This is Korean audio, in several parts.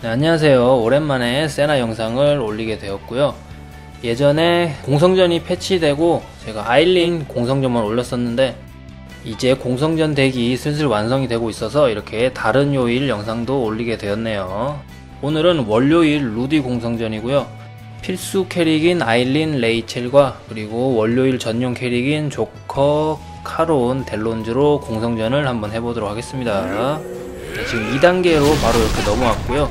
네, 안녕하세요. 오랜만에 세나 영상을 올리게 되었고요. 예전에 공성전이 패치되고 제가 아일린 공성전만 올렸었는데 이제 공성전 deck이 슬슬 완성이 되고 있어서 이렇게 다른 요일 영상도 올리게 되었네요. 오늘은 월요일 루디 공성전이고요. 필수 캐릭인 아일린 레이첼과 그리고 월요일 전용 캐릭인 조커, 카론, 델론즈로 공성전을 한번 해보도록 하겠습니다. 네, 지금 2단계로 바로 이렇게 넘어왔고요.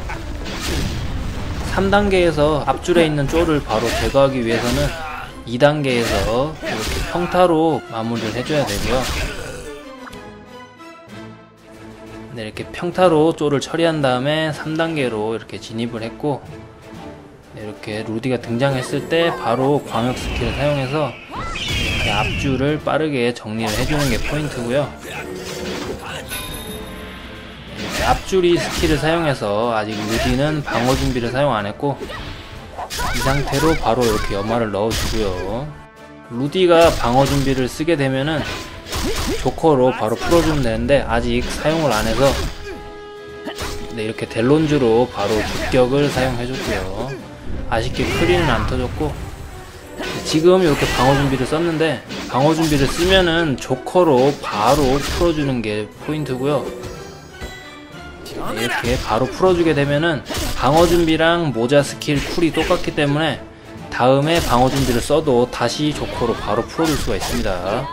3단계에서 앞줄에 있는 쫄을 바로 제거하기 위해서는 2단계에서 이렇게 평타로 마무리를 해줘야 되고요. 네, 이렇게 평타로 쫄을 처리한 다음에 3단계로 이렇게 진입을 했고 네, 이렇게 루디가 등장했을 때 바로 광역 skill을 사용해서 이렇게 앞줄을 빠르게 정리를 해주는 게 포인트고요. 앞줄이 skill을 사용해서 아직 루디는 방어 준비를 사용 안 했고 이 상태로 바로 이렇게 염화를 넣어주고요. 루디가 방어 준비를 쓰게 되면은 조커로 바로 풀어주면 되는데 아직 사용을 안 해서 네, 이렇게 델론즈로 바로 급격을 사용해줬고요. 아쉽게 크리는 안 터졌고 지금 이렇게 방어 준비를 썼는데 방어 준비를 쓰면은 조커로 바로 풀어주는 게 포인트고요. 네, 이렇게 바로 풀어주게 되면은 방어 준비랑 모자 skill cool이 똑같기 때문에 다음에 방어 준비를 써도 다시 조커로 바로 풀어줄 수가 있습니다.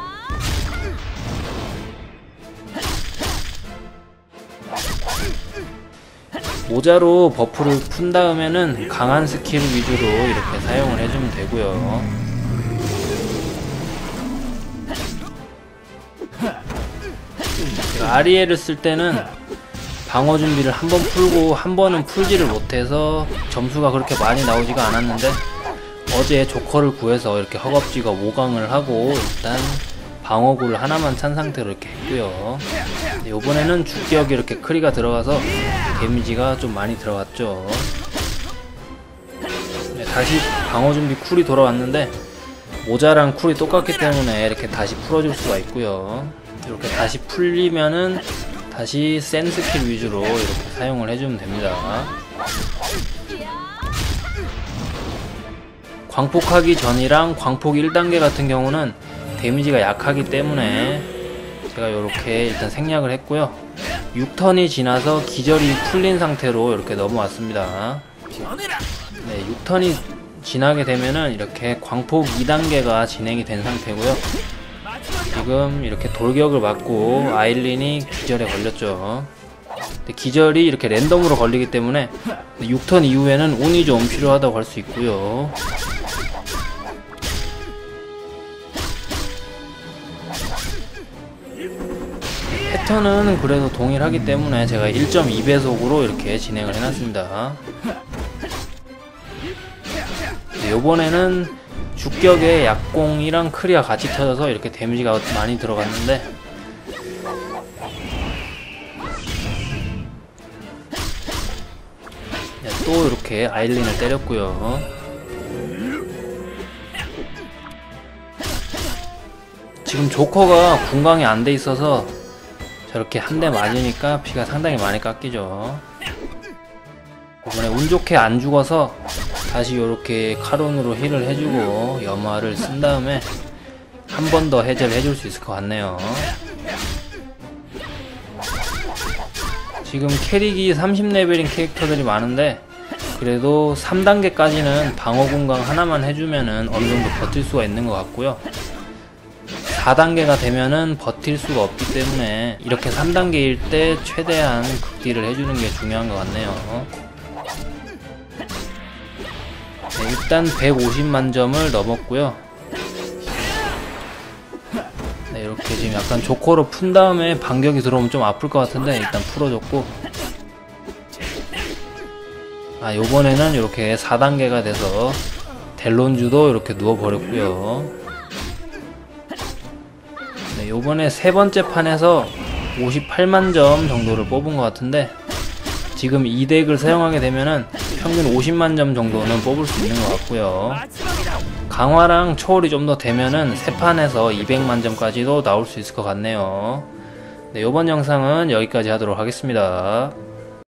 모자로 buff를 푼 다음에는 강한 스킬 위주로 이렇게 사용을 해주면 되고요. 제가 아리에를 쓸 때는 방어 준비를 한 번 풀고 한 번은 풀지를 못해서 점수가 그렇게 많이 나오지가 않았는데 어제 조커를 구해서 이렇게 허겁지겁 5강을 하고 일단 방어구를 하나만 찬 상태로 이렇게 했고요. 이번에는 주격이 이렇게 크리가 들어가서 데미지가 좀 많이 들어갔죠. 네, 다시 방어 준비 쿨이 돌아왔는데 모자랑 쿨이 똑같기 때문에 이렇게 다시 풀어줄 수가 있고요. 이렇게 다시 풀리면은 다시 센 스킬 위주로 이렇게 사용을 해주면 됩니다. 광폭하기 전이랑 광폭 1단계 같은 경우는 데미지가 약하기 때문에 제가 이렇게 일단 생략을 했고요. 6턴이 지나서 기절이 풀린 상태로 이렇게 넘어왔습니다. 네 6턴이 지나게 되면은 이렇게 광폭 2단계가 진행이 된 상태고요 지금 이렇게 돌격을 맞고 아일린이 기절에 걸렸죠. 기절이 이렇게 랜덤으로 걸리기 때문에 6턴 이후에는 운이 좀 필요하다고 할 수 있고요. 패턴은 그래도 동일하기 때문에 제가 1.2배속으로 이렇게 진행을 해놨습니다. 요번에는 주격에 약공이랑 크리아 같이 터져서 이렇게 데미지가 많이 들어갔는데. 또 이렇게 아일린을 때렸고요. 지금 조커가 궁강이 안 돼 있어서 저렇게 한 대 맞으니까 피가 상당히 많이 깎이죠. 이번에 운 좋게 안 죽어서 다시 이렇게 카론으로 heal을 해주고 염화를 쓴 다음에 한 번 더 해제를 해줄 수 있을 것 같네요. 지금 캐릭이 30레벨인 캐릭터들이 많은데 그래도 3단계까지는 방어 공강 하나만 해주면은 어느 정도 버틸 수가 있는 것 같고요. 4단계가 되면은 버틸 수가 없기 때문에 이렇게 3단계일 때 최대한 극딜을 해주는 게 중요한 것 같네요. 네, 일단 150만 점을 넘었고요. 네, 이렇게 지금 약간 조커로 푼 다음에 반격이 들어오면 좀 아플 것 같은데 일단 풀어줬고. 아 요번에는 이렇게 4단계가 돼서 델론주도 이렇게 누워버렸고요. 네, 요번에 세 번째 판에서 58만 점 정도를 뽑은 것 같은데 지금 이 덱을 사용하게 되면은 평균 50만 점 정도는 뽑을 수 있는 것 같고요. 강화랑 초월이 좀 더 되면은 세 판에서 200만 점까지도 나올 수 있을 것 같네요. 네, 이번 영상은 여기까지 하도록 하겠습니다